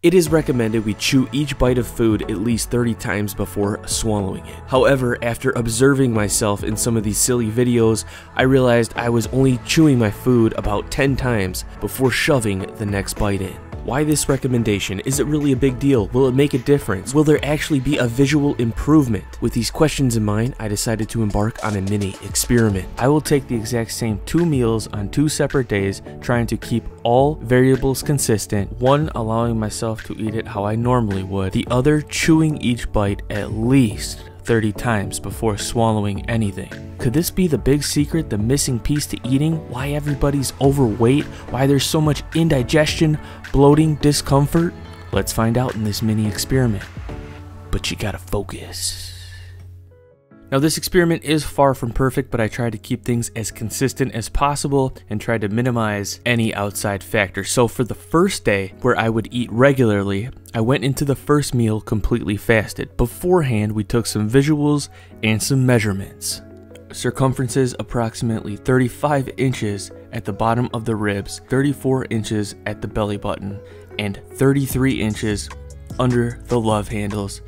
It is recommended we chew each bite of food at least 30 times before swallowing it. However, after observing myself in some of these silly videos, I realized I was only chewing my food about 10 times before shoving the next bite in. Why this recommendation? Is it really a big deal? Will it make a difference? Will there actually be a visual improvement? With these questions in mind, I decided to embark on a mini experiment. I will take the exact same two meals on two separate days, trying to keep all variables consistent, one allowing myself to eat it how I normally would, the other chewing each bite at least 30 times before swallowing anything. Could this be the big secret, the missing piece to eating? Why everybody's overweight? Why there's so much indigestion, bloating, discomfort? Let's find out in this mini experiment. But you gotta focus. Now this experiment is far from perfect, but I tried to keep things as consistent as possible and tried to minimize any outside factors. So for the first day where I would eat regularly, I went into the first meal completely fasted. Beforehand, we took some visuals and some measurements. Circumferences approximately 35 inches at the bottom of the ribs, 34 inches at the belly button, and 33 inches under the love handles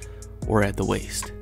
or at the waist.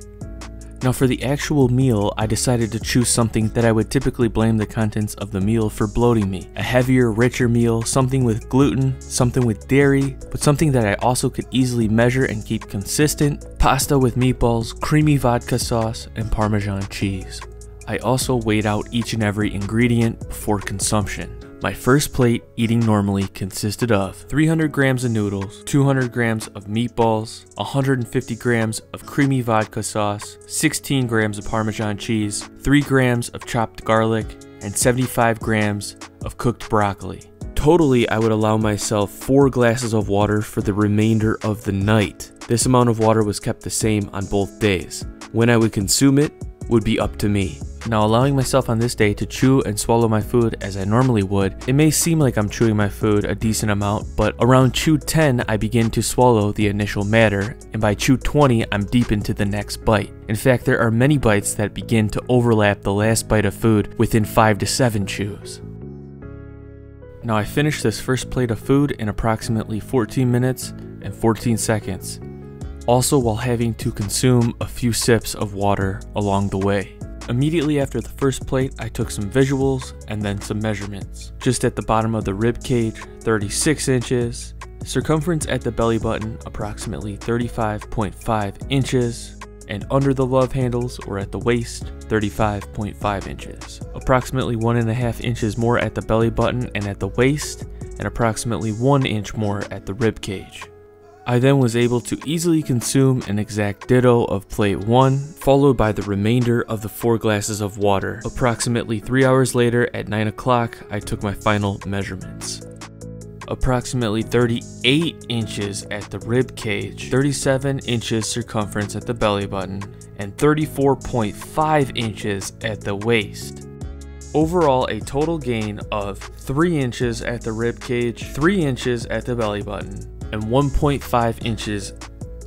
Now for the actual meal, I decided to choose something that I would typically blame the contents of the meal for bloating me. A heavier, richer meal, something with gluten, something with dairy, but something that I also could easily measure and keep consistent. Pasta with meatballs, creamy vodka sauce, and Parmesan cheese. I also weighed out each and every ingredient before consumption. My first plate, eating normally, consisted of 300 grams of noodles, 200 grams of meatballs, 150 grams of creamy vodka sauce, 16 grams of Parmesan cheese, 3 grams of chopped garlic, and 75 grams of cooked broccoli. Totally, I would allow myself 4 glasses of water for the remainder of the night. This amount of water was kept the same on both days. When I would consume it would be up to me. Now allowing myself on this day to chew and swallow my food as I normally would, it may seem like I'm chewing my food a decent amount, but around chew 10 I begin to swallow the initial matter, and by chew 20 I'm deep into the next bite. In fact, there are many bites that begin to overlap the last bite of food within 5 to 7 chews. Now I finished this first plate of food in approximately 14 minutes and 14 seconds, also while having to consume a few sips of water along the way. Immediately after the first plate, I took some visuals and then some measurements. Just at the bottom of the rib cage, 36 inches, circumference at the belly button, approximately 35.5 inches, and under the love handles or at the waist, 35.5 inches. Approximately 1.5 inches more at the belly button and at the waist, and approximately 1 inch more at the rib cage. I then was able to easily consume an exact ditto of plate 1, followed by the remainder of the 4 glasses of water. Approximately 3 hours later at 9 o'clock, I took my final measurements. Approximately 38 inches at the rib cage, 37 inches circumference at the belly button, and 34.5 inches at the waist. Overall, a total gain of 3 inches at the rib cage, 3 inches at the belly button, and 1.5 inches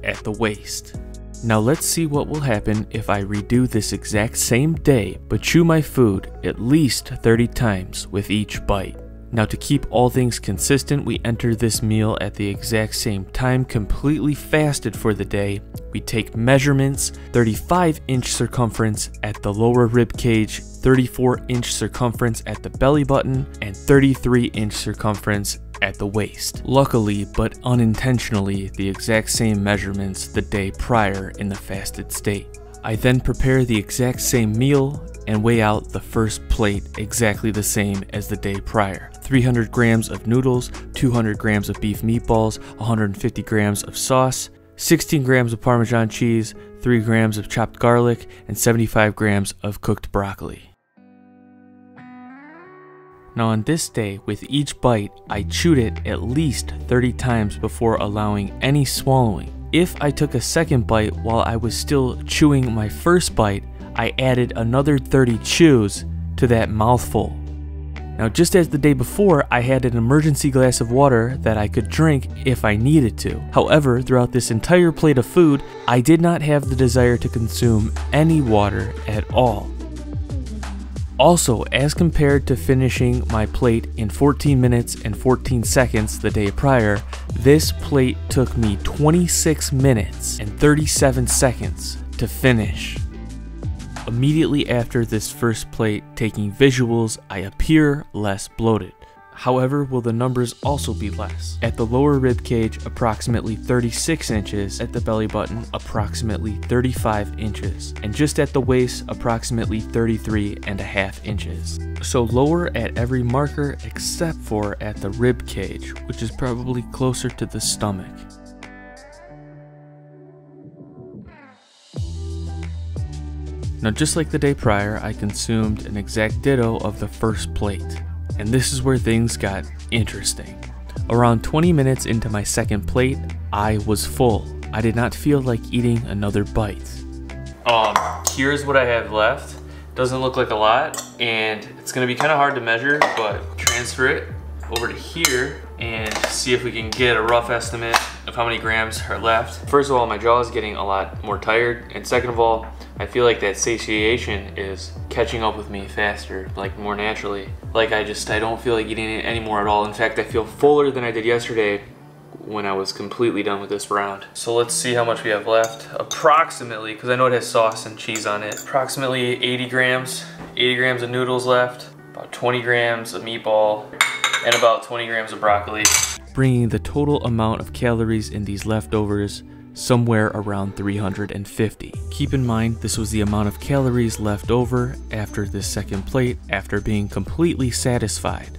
at the waist. Now let's see what will happen if I redo this exact same day but chew my food at least 30 times with each bite. Now to keep all things consistent, we enter this meal at the exact same time, completely fasted for the day. We take measurements, 35 inch circumference at the lower rib cage, 34 inch circumference at the belly button, and 33 inch circumference at the waist. Luckily, but unintentionally, the exact same measurements the day prior in the fasted state. I then prepare the exact same meal and weigh out the first plate exactly the same as the day prior. 300 grams of noodles, 200 grams of beef meatballs, 150 grams of sauce, 16 grams of Parmesan cheese, 3 grams of chopped garlic, and 75 grams of cooked broccoli. Now on this day, with each bite, I chewed it at least 30 times before allowing any swallowing. If I took a second bite while I was still chewing my first bite, I added another 30 chews to that mouthful. Now just as the day before, I had an emergency glass of water that I could drink if I needed to. However, throughout this entire plate of food, I did not have the desire to consume any water at all. Also, as compared to finishing my plate in 14 minutes and 14 seconds the day prior, this plate took me 26 minutes and 37 seconds to finish. Immediately after this first plate taking visuals, I appear less bloated. However, will the numbers also be less? At the lower rib cage, approximately 36 inches, at the belly button, approximately 35 inches, and just at the waist, approximately 33 and a half inches. So lower at every marker except for at the rib cage, which is probably closer to the stomach. Now just like the day prior, I consumed an exact ditto of the first plate. And this is where things got interesting. Around 20 minutes into my second plate, I was full. I did not feel like eating another bite. Um, here's what I have left. Doesn't look like a lot, and it's gonna be kind of hard to measure, but transfer it over to here and see if we can get a rough estimate of how many grams are left. First of all, my jaw is getting a lot more tired, and second of all, I feel like that satiation is catching up with me faster, like more naturally. Like I just, I don't feel like eating it anymore at all. In fact, I feel fuller than I did yesterday when I was completely done with this round. So let's see how much we have left. Approximately, because I know it has sauce and cheese on it, approximately 80 grams, 80 grams of noodles left, about 20 grams of meatball, and about 20 grams of broccoli. Bringing the total amount of calories in these leftovers somewhere around 350. Keep in mind this was the amount of calories left over after this second plate after being completely satisfied.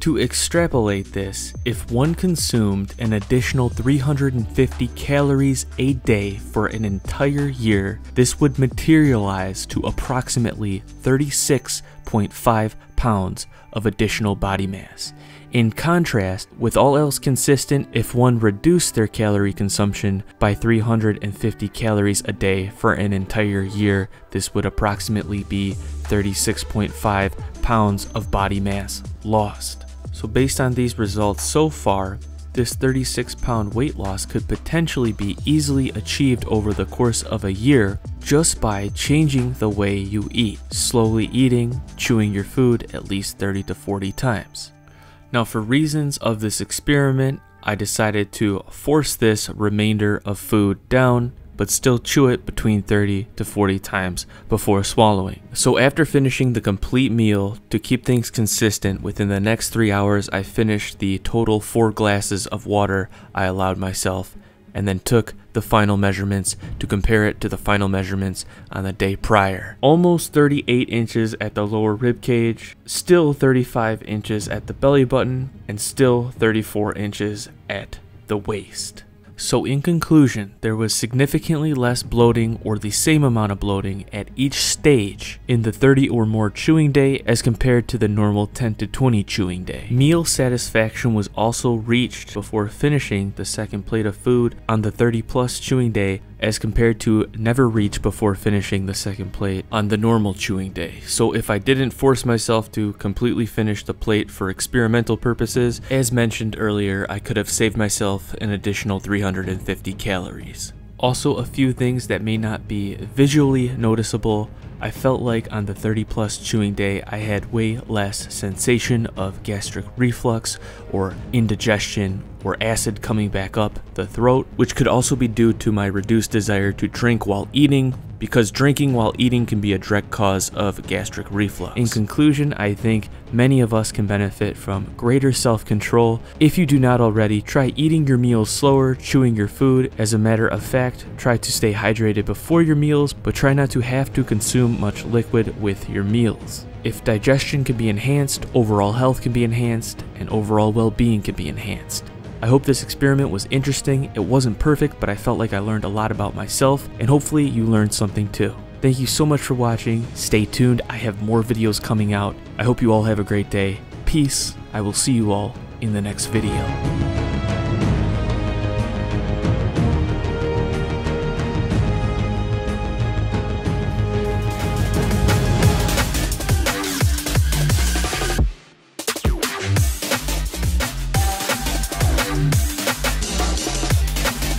To extrapolate this, if one consumed an additional 350 calories a day for an entire year, this would materialize to approximately 36.5 pounds of additional body mass. In contrast, with all else consistent, if one reduced their calorie consumption by 350 calories a day for an entire year, this would approximately be 36.5 pounds of body mass lost. So based on these results so far, this 36 pound weight loss could potentially be easily achieved over the course of a year just by changing the way you eat, slowly eating, chewing your food at least 30 to 40 times. Now for reasons of this experiment, I decided to force this remainder of food down but still chew it between 30 to 40 times before swallowing. So after finishing the complete meal, to keep things consistent, within the next 3 hours I finished the total 4 glasses of water I allowed myself and then took the final measurements to compare it to the final measurements on the day prior. Almost 38 inches at the lower rib cage, still 35 inches at the belly button, and still 34 inches at the waist. So in conclusion, there was significantly less bloating or the same amount of bloating at each stage in the 30 or more chewing day as compared to the normal 10 to 20 chewing day. Meal satisfaction was also reached before finishing the second plate of food on the 30 plus chewing day as compared to never reach before finishing the second plate on the normal chewing day. So if I didn't force myself to completely finish the plate for experimental purposes, as mentioned earlier, I could have saved myself an additional 350 calories. Also a few things that may not be visually noticeable I felt like on the 30 plus chewing day I had way less sensation of gastric reflux or indigestion or acid coming back up the throat, which could also be due to my reduced desire to drink while eating, because drinking while eating can be a direct cause of gastric reflux. In conclusion, I think many of us can benefit from greater self-control. If you do not already, try eating your meals slower, chewing your food. As a matter of fact, try to stay hydrated before your meals, but try not to have to consume much liquid with your meals. If digestion can be enhanced, overall health can be enhanced, and overall well-being can be enhanced. I hope this experiment was interesting. It wasn't perfect, but I felt like I learned a lot about myself, and hopefully you learned something too. Thank you so much for watching. Stay tuned. I have more videos coming out. I hope you all have a great day. Peace. I will see you all in the next video.